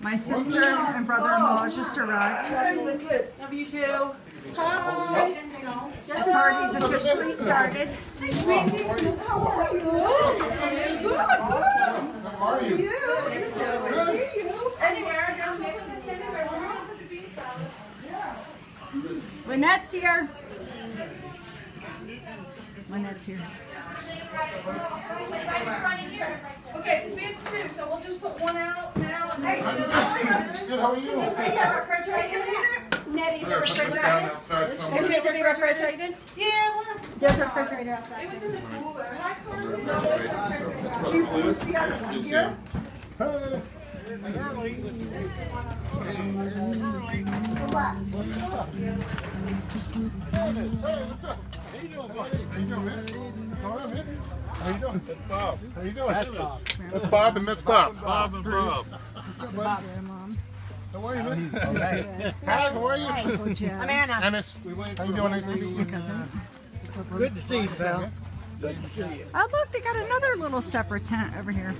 My sister and brother-in-law just arrived. Love you too. Hi. The party's officially started. How are you? Good. Awesome. How are you? Anywhere, just mix this anywhere. We're gonna put the beans out. Lynette's here. Lynette's here. Okay, because we have two, so we'll just put one Good, how are you? Nettie's a Put this down refrigerator. outside somewhere. Is it pretty refrigerated? Yeah, one of, There's a refrigerator outside. it was in the cooler. Hi, Carmen. You'll see him. Hey. Hey, what's up? How you doing, buddy? How you doing, man? All right, man. How you doing? That's Bob. How you doing? That's Bob. That's Bob and that's Bob. Bob and Bob. What's up, buddy? How are you, man? Hi, how are you? I'm Anna. Annis. How you doing? Nice to meet you. Good to see you, pal. Oh, look, they got another little separate tent over here.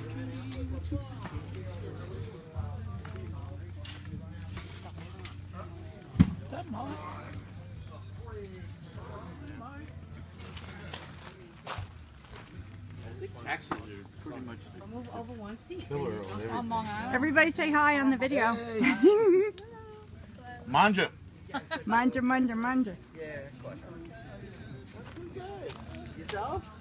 Taxes are pretty much the killer of everything. Everybody say hi on the video. Manja. Manja, manja, manja. Yourself?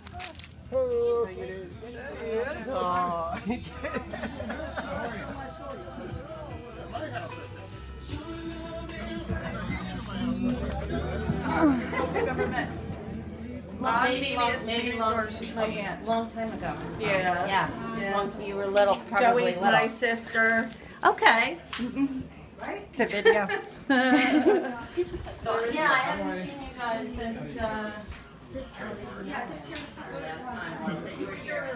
Maybe, maybe, maybe long, my aunt. long time ago. Yeah. Yeah. yeah. Long time you were little, probably Joey's little. my sister. Okay. Right? It's a video. so, yeah, I haven't seen you guys since. Uh, yeah, this year. Last time. Since you were here.